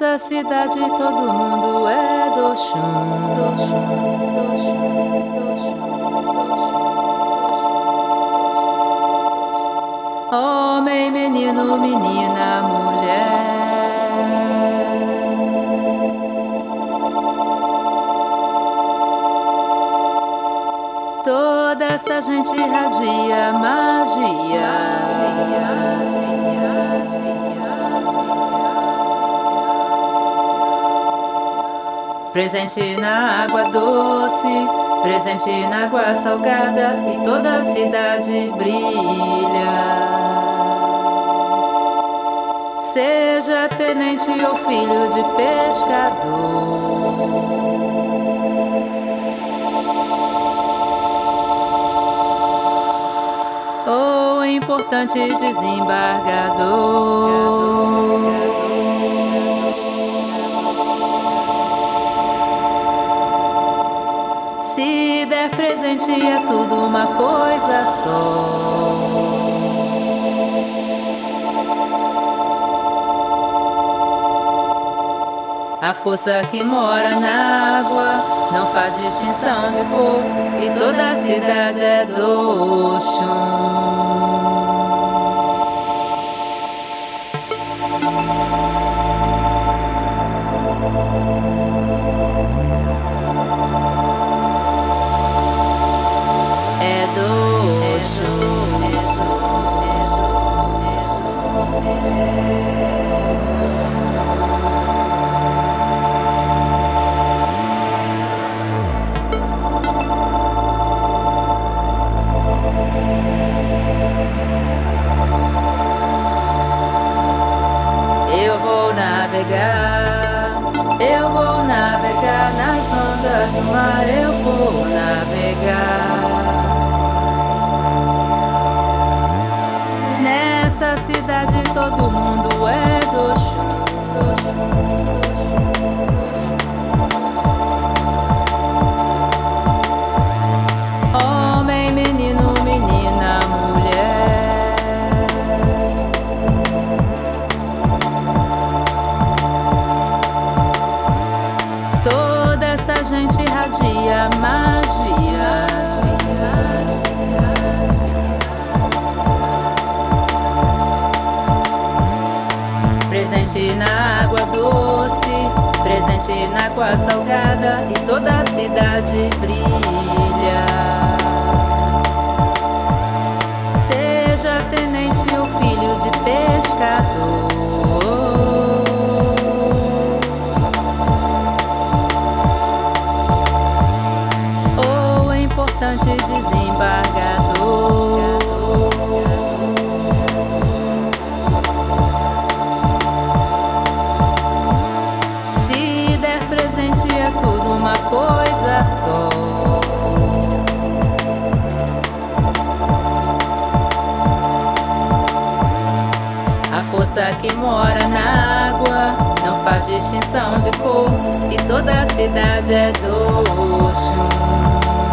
Nessa cidade todo mundo é do chão, do chão, do chão. Homem, menino, menina, mulher. Toda essa gente irradia magia, magia, magia, magia. Presente na água doce, presente na água salgada e toda a cidade brilha. Seja tenente ou filho de pescador. Ou importante desembargador. É tudo uma coisa só. A força que mora na água não faz distinção de cor e toda a cidade é do Oxum. Mar, eu vou navegar. Nessa cidade todo mundo é do chão, Presente na água doce, presente na água salgada e toda a cidade brilha. Faz distinção de cor e toda a cidade é do Oxum.